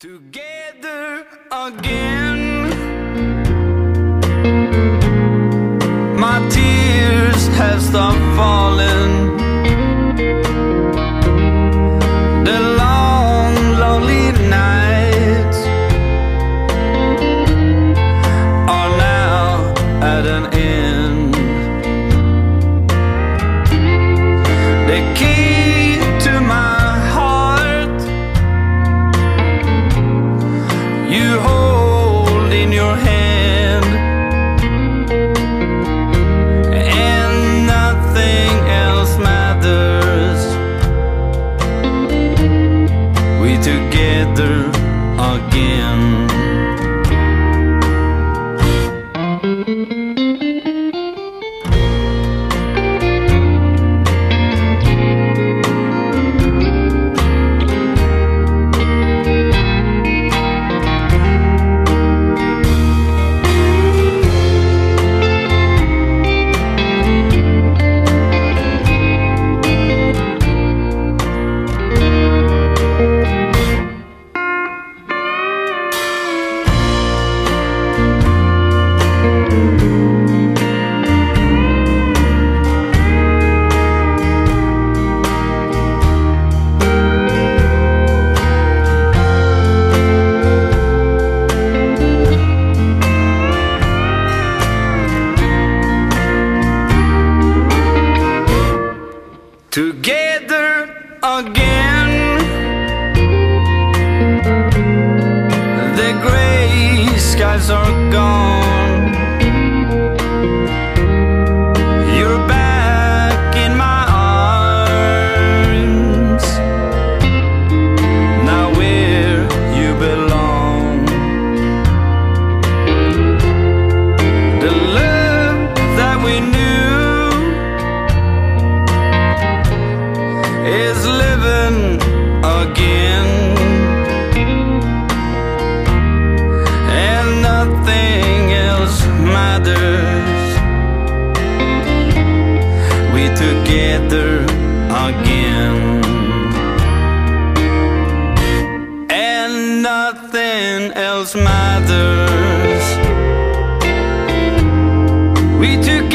Together again, my tears have stopped falling. We together again. Again. The gray skies are gone. You're back in my arms. Now where you belong. The love that we knew is together again. And nothing else matters. We took